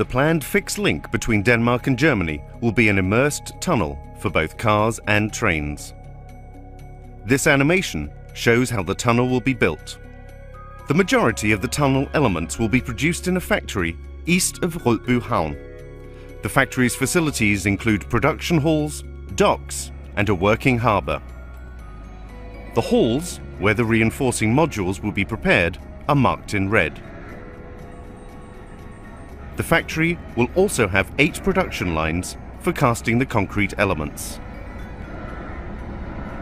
the planned fixed link between Denmark and Germany will be an immersed tunnel for both cars and trains. This animation shows how the tunnel will be built. The majority of the tunnel elements will be produced in a factory east of Rødbyhavn. The factory's facilities include production halls, docks, and a working harbour. The halls, where the reinforcing modules will be prepared, are marked in red. The factory will also have eight production lines for casting the concrete elements.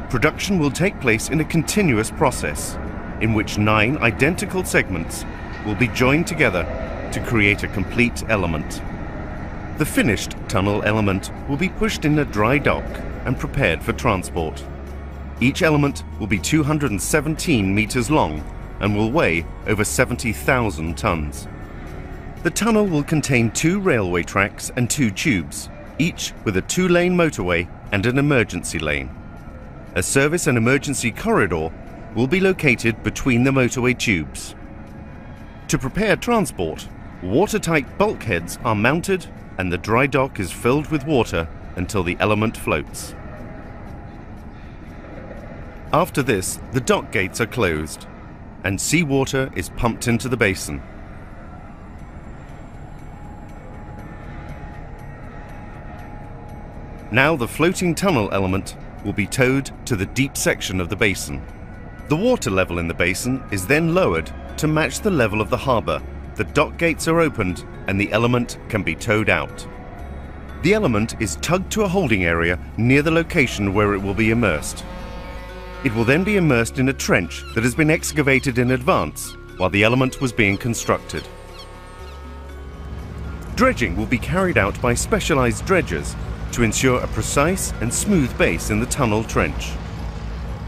Production will take place in a continuous process in which nine identical segments will be joined together to create a complete element. The finished tunnel element will be pushed in a dry dock and prepared for transport. Each element will be 217 meters long and will weigh over 70,000 tons. The tunnel will contain two railway tracks and two tubes, each with a two-lane motorway and an emergency lane. A service and emergency corridor will be located between the motorway tubes. To prepare transport, watertight bulkheads are mounted and the dry dock is filled with water until the element floats. After this, the dock gates are closed and seawater is pumped into the basin. Now the floating tunnel element will be towed to the deep section of the basin. The water level in the basin is then lowered to match the level of the harbour. The dock gates are opened and the element can be towed out. The element is tugged to a holding area near the location where it will be immersed. It will then be immersed in a trench that has been excavated in advance while the element was being constructed. Dredging will be carried out by specialised dredgers to ensure a precise and smooth base in the tunnel trench.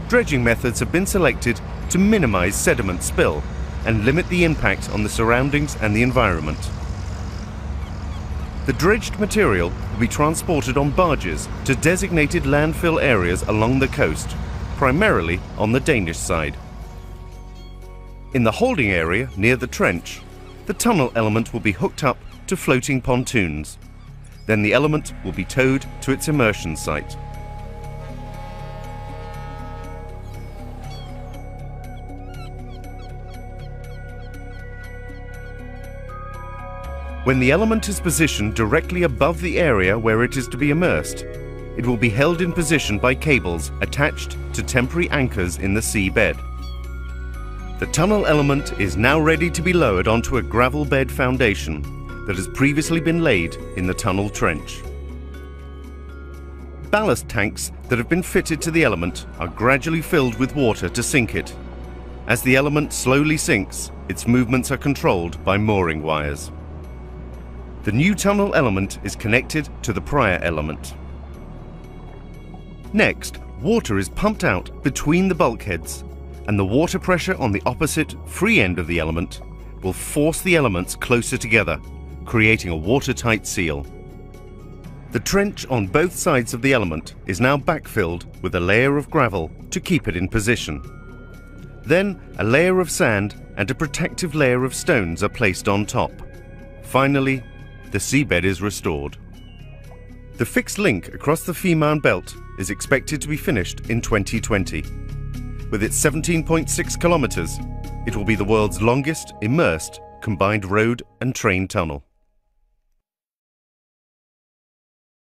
Dredging methods have been selected to minimise sediment spill and limit the impact on the surroundings and the environment. The dredged material will be transported on barges to designated landfill areas along the coast, primarily on the Danish side. In the holding area near the trench, the tunnel element will be hooked up to floating pontoons then the element will be towed to its immersion site. When the element is positioned directly above the area where it is to be immersed, it will be held in position by cables attached to temporary anchors in the seabed. The tunnel element is now ready to be lowered onto a gravel bed foundation that has previously been laid in the tunnel trench. Ballast tanks that have been fitted to the element are gradually filled with water to sink it. As the element slowly sinks, its movements are controlled by mooring wires. The new tunnel element is connected to the prior element. Next, water is pumped out between the bulkheads and the water pressure on the opposite, free end of the element will force the elements closer together creating a watertight seal. The trench on both sides of the element is now backfilled with a layer of gravel to keep it in position. Then a layer of sand and a protective layer of stones are placed on top. Finally, the seabed is restored. The fixed link across the Femern Belt is expected to be finished in 2020. With its 17.6 kilometres, it will be the world's longest immersed combined road and train tunnel.